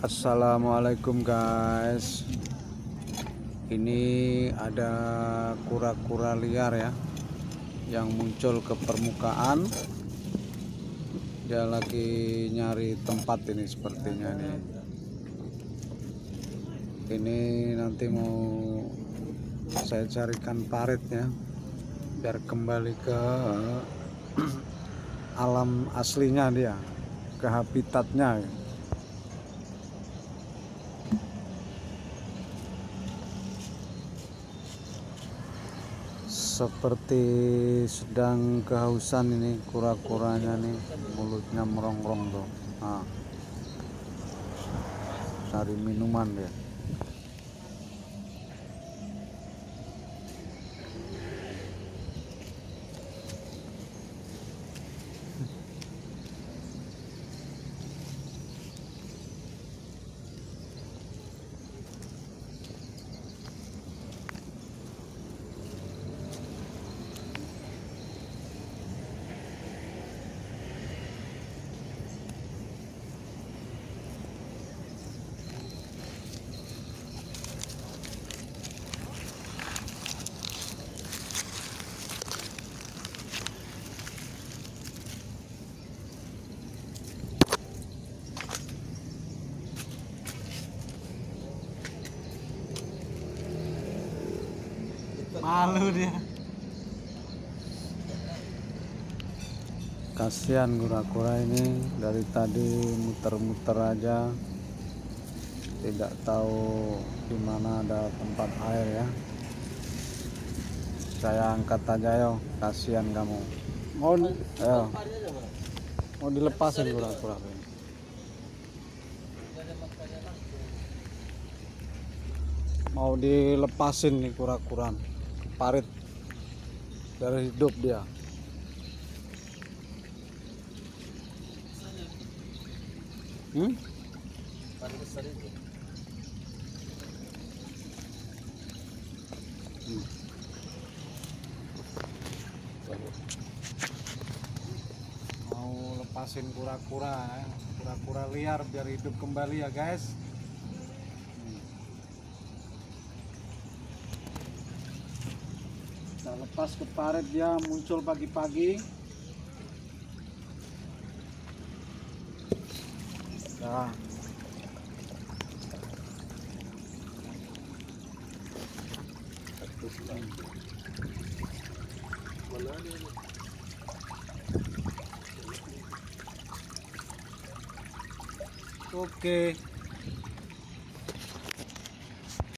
Assalamualaikum guys. Ini ada kura-kura liar ya yang muncul ke permukaan. Dia lagi nyari tempat ini sepertinya nih. Ini nanti mau saya carikan paritnya biar kembali ke alam aslinya dia ke habitatnya seperti sedang kehausan ini kura-kuranya nih mulutnya merongrong tuh. Nah, cari minuman dia malu dia. Kasihan kura-kura ini dari tadi muter-muter aja. Tidak tahu di mana ada tempat air ya. Saya angkat aja yo. Kasihan kamu. Mau ayo mau dilepasin kura-kura. Mau dilepasin nih kura-kura parit dari hidup dia hmm? Hmm. mau lepasin kura-kura ya. kura-kura liar biar hidup kembali ya guys kita lepas ke paret dia muncul pagi-pagi nah Oke.